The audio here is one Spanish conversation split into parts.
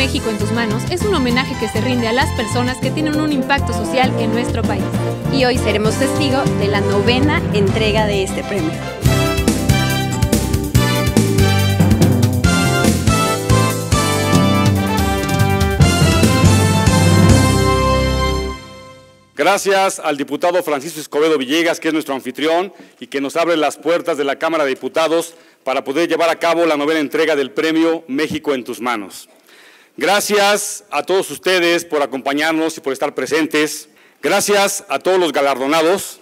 México en tus manos es un homenaje que se rinde a las personas que tienen un impacto social en nuestro país. Y hoy seremos testigos de la novena entrega de este premio. Gracias al diputado Francisco Escobedo Villegas, que es nuestro anfitrión y que nos abre las puertas de la Cámara de Diputados para poder llevar a cabo la novena entrega del premio México en tus manos. Gracias a todos ustedes por acompañarnos y por estar presentes. Gracias a todos los galardonados,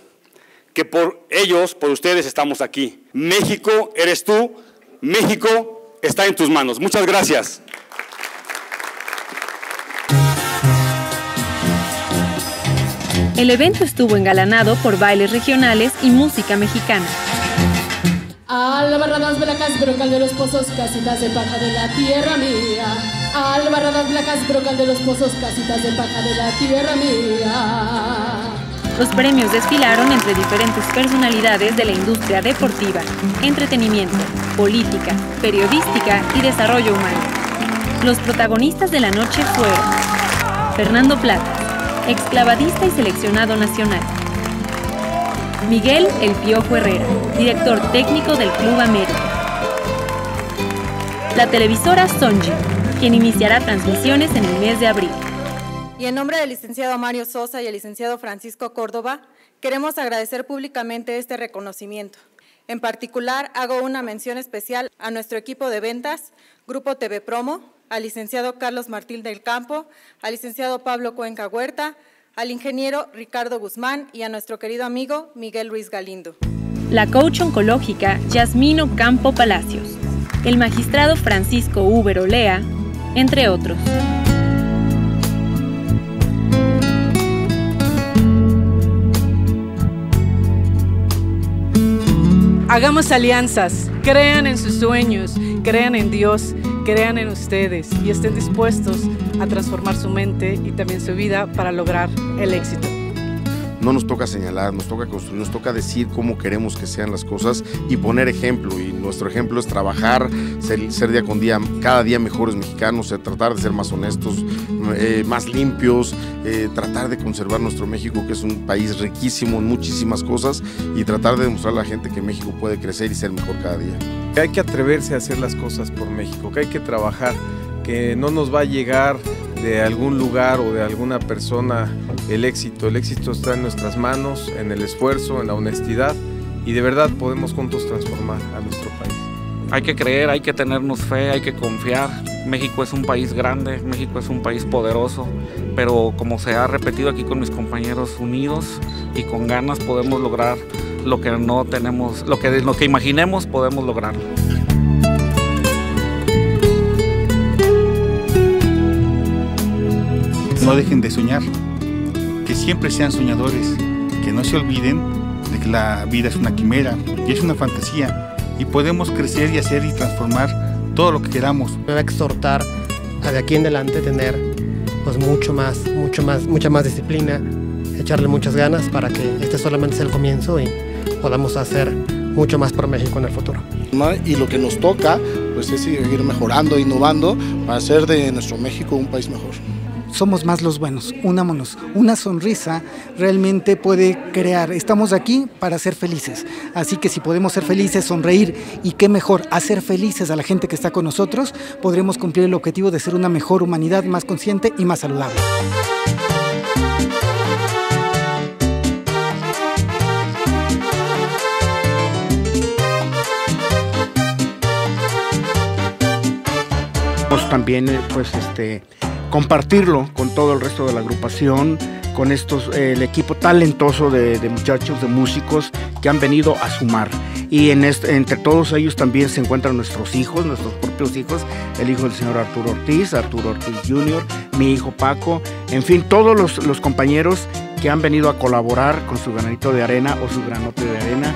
que por ellos, por ustedes estamos aquí. México eres tú, México está en tus manos. Muchas gracias. El evento estuvo engalanado por bailes regionales y música mexicana. Albarradas blancas, brocal de los pozos, casitas de paja de la tierra mía. Albarradas blancas, brocal de los pozos, casitas de paja de la tierra mía. Los premios desfilaron entre diferentes personalidades de la industria deportiva, entretenimiento, política, periodística y desarrollo humano. Los protagonistas de la noche fueron Fernando Plata, exclavadista y seleccionado nacional. Miguel El Piojo Herrera, director técnico del Club América. La televisora Sonji, quien iniciará transmisiones en el mes de abril. Y en nombre del licenciado Mario Sosa y el licenciado Francisco Córdoba, queremos agradecer públicamente este reconocimiento. En particular, hago una mención especial a nuestro equipo de ventas, Grupo TV Promo, al licenciado Carlos Martín del Campo, al licenciado Pablo Cuenca Huerta, al ingeniero Ricardo Guzmán y a nuestro querido amigo Miguel Ruiz Galindo. La coach oncológica Yasmino Campo Palacios, el magistrado Francisco Uber Olea, entre otros. Hagamos alianzas, crean en sus sueños, crean en Dios, crean en ustedes y estén dispuestos a transformar su mente y también su vida para lograr el éxito. No nos toca señalar, nos toca construir, nos toca decir cómo queremos que sean las cosas y poner ejemplo. Y nuestro ejemplo es trabajar, ser, día con día, cada día mejores mexicanos, tratar de ser más honestos, eh, más limpios, eh, tratar de conservar nuestro México, que es un país riquísimo en muchísimas cosas, y tratar de demostrar a la gente que México puede crecer y ser mejor cada día. Que hay que atreverse a hacer las cosas por México, que hay que trabajar, que no nos va a llegar de algún lugar o de alguna persona el éxito. El éxito está en nuestras manos, en el esfuerzo, en la honestidad y de verdad podemos juntos transformar a nuestro país. Hay que creer, hay que tenernos fe, hay que confiar. México es un país grande, México es un país poderoso, pero como se ha repetido aquí con mis compañeros unidos y con ganas podemos lograr lo que no tenemos, lo que, lo que imaginemos podemos lograrlo. No dejen de soñar, siempre sean soñadores, que no se olviden de que la vida es una quimera y es una fantasía y podemos crecer y hacer y transformar todo lo que queramos. Me va a exhortar a de aquí en adelante tener pues mucho más, mucho más, mucha más disciplina, echarle muchas ganas para que este solamente sea el comienzo y podamos hacer mucho más por México en el futuro. Y lo que nos toca pues es seguir mejorando, innovando para hacer de nuestro México un país mejor somos más los buenos, unámonos. Una sonrisa realmente puede crear. Estamos aquí para ser felices. Así que si podemos ser felices, sonreír y qué mejor, hacer felices a la gente que está con nosotros, podremos cumplir el objetivo de ser una mejor humanidad más consciente y más saludable. También, pues, este, compartirlo con todo el resto de la agrupación, con estos, el equipo talentoso de, muchachos, de músicos que han venido a sumar. Y en entre todos ellos también se encuentran nuestros hijos, nuestros propios hijos, el hijo del señor Arturo Ortiz, Arturo Ortiz Jr., mi hijo Paco, en fin, todos los, los compañeros que han venido a colaborar con su granito de arena o su granote de arena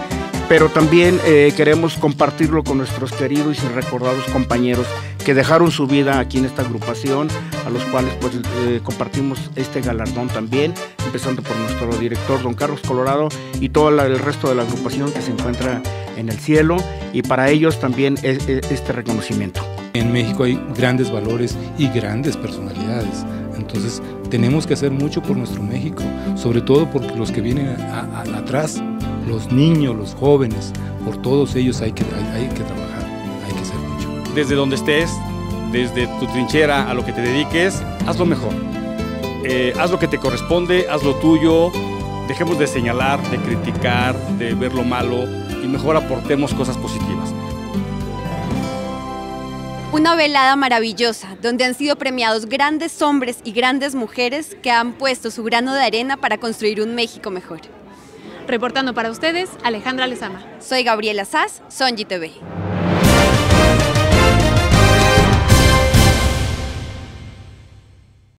pero también eh, queremos compartirlo con nuestros queridos y recordados compañeros que dejaron su vida aquí en esta agrupación, a los cuales pues eh, compartimos este galardón también, empezando por nuestro director don Carlos Colorado y todo el resto de la agrupación que se encuentra en el cielo y para ellos también es, este reconocimiento. En México hay grandes valores y grandes personalidades. Entonces tenemos que hacer mucho por nuestro México, sobre todo por los que vienen atrás, los niños, los jóvenes, por todos ellos hay que, hay, que trabajar, hay que hacer mucho. Desde donde estés, desde tu trinchera a lo que te dediques, haz lo mejor. Eh, haz lo que te corresponde, haz lo tuyo, dejemos de señalar, de criticar, de ver lo malo y mejor aportemos cosas positivas. Una velada maravillosa, donde han sido premiados grandes hombres y grandes mujeres que han puesto su grano de arena para construir un México mejor. Reportando para ustedes, Alejandra Lezama. Soy Gabriela Sass, Sonji TV.